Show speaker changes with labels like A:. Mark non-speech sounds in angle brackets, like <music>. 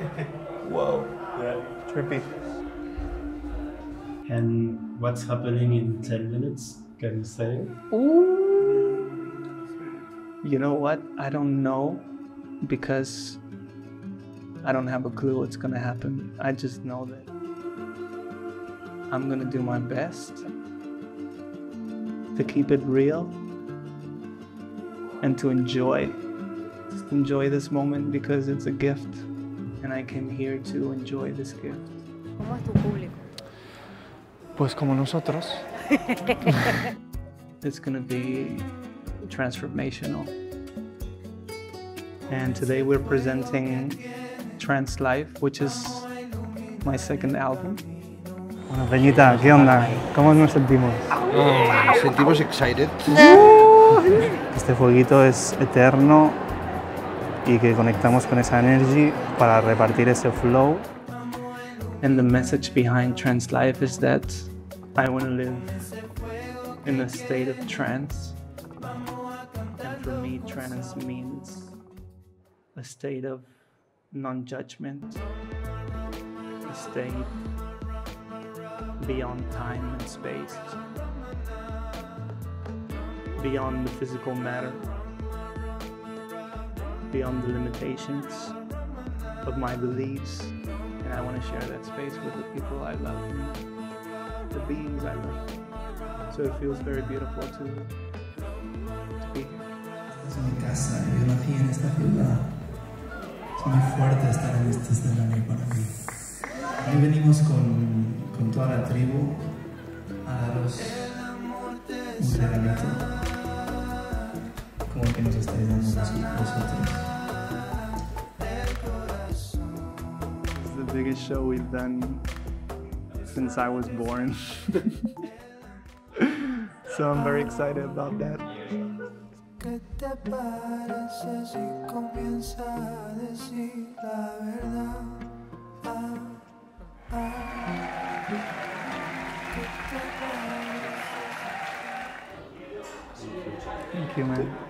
A: <laughs> Whoa.
B: Yeah.
A: Trippy.
B: And what's happening in 10 minutes? Can you say? Ooh.
A: You know what? I don't know because I don't have a clue what's gonna happen. I just know that I'm gonna do my best to keep it real and to enjoy. Just enjoy this moment because it's a gift. And I came here to enjoy this gift.
C: ¿Cómo es tu público?
D: Pues como nosotros. <laughs>
A: It's gonna be transformational. And today we're presenting Trance Life, which is my second album.
D: Bueno, Peñita, ¿qué onda? ¿Cómo nos sentimos?
E: Mm, sentimos excited.
D: Este fueguito es eterno y que conectamos con esa para repartir ese flow.
A: And the message behind Trance Life is that I want to live in a state of trance. And for me, trance means a state of non judgment, a state beyond time and space, beyond the physical matter, beyond the limitations of my beliefs. And I want to share that space with the people I love, and the beings I love. So it feels very beautiful to, to be here.
F: Un regalito, que nos estáis dando vosotros.
A: It's the biggest show we've done since I was born. <laughs> so I'm very excited about that.
G: ¿Qué te parece si comienza a decir la verdad? Ah, ah. ¿Qué te parece?
A: Thank you, man.